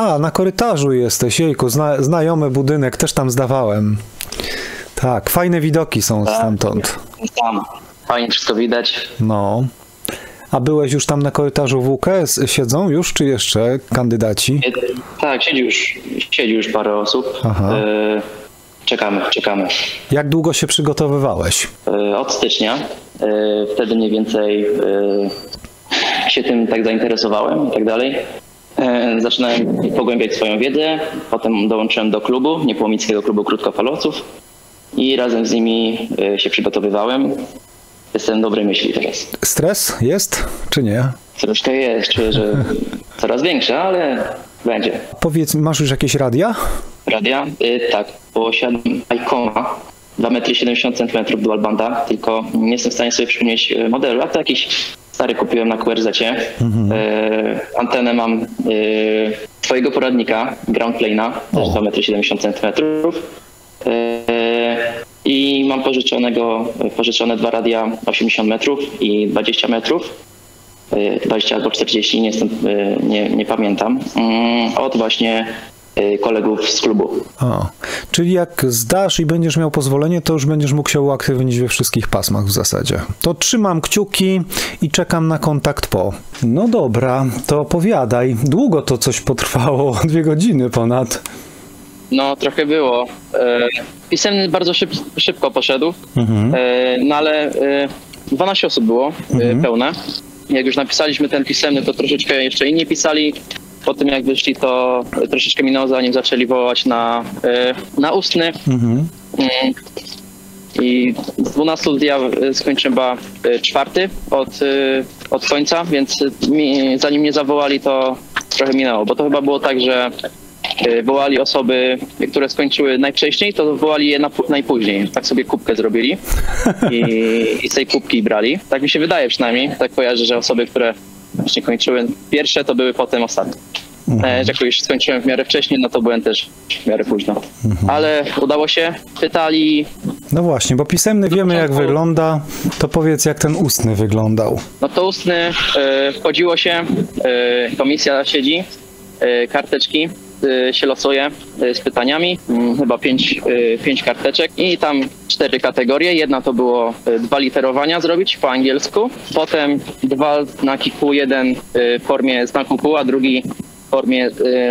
A, na korytarzu jesteś, jejku, zna, znajomy budynek, też tam zdawałem. Tak, fajne widoki są Tak. stamtąd. Tam fajnie wszystko widać. No. A byłeś już tam na korytarzu WKS? Siedzą już, czy jeszcze kandydaci? Tak, siedzi już, siedzi już parę osób. Aha. E, czekamy, czekamy. Jak długo się przygotowywałeś? E, od stycznia. E, wtedy mniej więcej e, się tym tak zainteresowałem i tak dalej. E, zaczynałem pogłębiać swoją wiedzę, potem dołączyłem do klubu, Niepołomickiego Klubu Krótkofalowców i razem z nimi e, się przygotowywałem. Jestem dobrej myśli teraz. Stres jest, czy nie? Troszkę jest, czuję, że coraz większe, ale będzie. Powiedz, masz już jakieś radia? Radia? Y, tak, posiadam Icoma 2,70 m dual banda, tylko nie jestem w stanie sobie przypomnieć y, modelu, a to jakiś stary kupiłem na QRZ-cie. Y, antenę mam y, twojego poradnika, Ground Plane'a, też O. 2,70 cm. Y, I mam pożyczonego, pożyczone dwa radia 80 metrów i 20 metrów. Y, 20 albo 40, nie, jestem, y, nie, nie pamiętam. Mm, Od właśnie kolegów z klubu. O. Czyli jak zdasz i będziesz miał pozwolenie, to już będziesz mógł się uaktywnić we wszystkich pasmach w zasadzie. To trzymam kciuki i czekam na kontakt po. No dobra, to opowiadaj. Długo to coś potrwało, dwie godziny ponad. No, trochę było. E, Pisemny bardzo szyb, szybko poszedł, Mhm. e, no ale e, 12 osób było e, pełne. Jak już napisaliśmy ten pisemny, to troszeczkę jeszcze inni pisali. Po tym jak wyszli, to troszeczkę minęło, zanim zaczęli wołać na, e, na ustny. Mhm. I z 12 dnia e, skończyłem chyba e, czwarty od, od końca, więc mi, zanim mnie zawołali, to trochę minęło, bo to chyba było tak, że wołali osoby, które skończyły najwcześniej, to wołali je na, najpóźniej. Tak sobie kubkę zrobili i, i z tej kubki brali. Tak mi się wydaje przynajmniej. Tak kojarzę, że osoby, które właśnie kończyły pierwsze, to były potem ostatnie. E, jak już skończyłem w miarę wcześniej, no to byłem też w miarę późno. Ale udało się. Pytali, No właśnie, bo pisemny wiemy jak wygląda, to powiedz jak ten ustny wyglądał. No to ustny, e, wchodziło się, e, komisja siedzi, e, karteczki się losuje e, z pytaniami, mm, chyba pięć, e, pięć karteczek i tam cztery kategorie. Jedna to było dwa literowania zrobić po angielsku, potem dwa znaki Q, jeden w formie znaku Q, a drugi w formie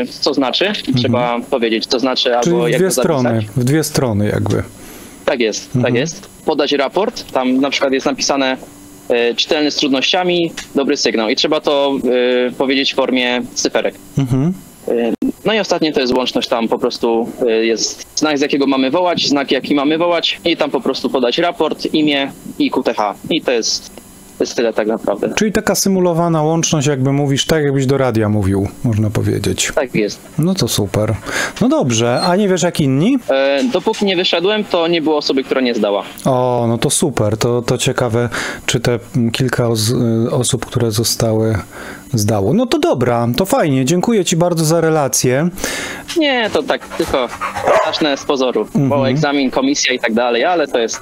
co znaczy. Trzeba powiedzieć co znaczy Czyli albo w jak dwie to zapisać. strony, w dwie strony jakby. Tak jest, tak jest. Podać raport, tam na przykład jest napisane czytelny z trudnościami, dobry sygnał i trzeba to e, powiedzieć w formie cyferek. Mhm. No i ostatnie to jest łączność, tam po prostu e, jest znak z jakiego mamy wołać, znak jaki mamy wołać i tam po prostu podać raport, imię i QTH. I to jest, to jest tyle tak naprawdę. Czyli taka symulowana łączność, jakby mówisz, tak jakbyś do radia mówił, można powiedzieć. Tak jest. No to super. No dobrze, a nie wiesz jak inni? E, dopóki nie wyszedłem, to nie było osoby, która nie zdała. O, no to super, to, to ciekawe, czy te kilka os- y, osób, które zostały, zdało. No to dobra, to fajnie, dziękuję Ci bardzo za relację. Nie, to tak tylko straszne z pozoru, bo egzamin, komisja i tak dalej, ale to jest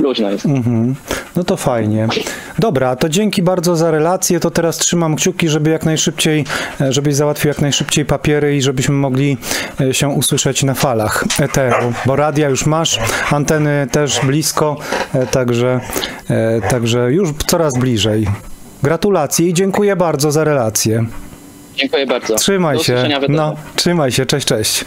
luźno jest. Mhm. No to fajnie. Dobra, to dzięki bardzo za relację. To teraz trzymam kciuki, żeby jak najszybciej, e, żebyś załatwił jak najszybciej papiery i żebyśmy mogli e, się usłyszeć na falach eteru. Bo radia już masz, anteny też blisko, e, także, także już coraz bliżej. Gratulacje i dziękuję bardzo za relację. Dziękuję bardzo. Trzymaj Do się. No, trzymaj się. Cześć, cześć.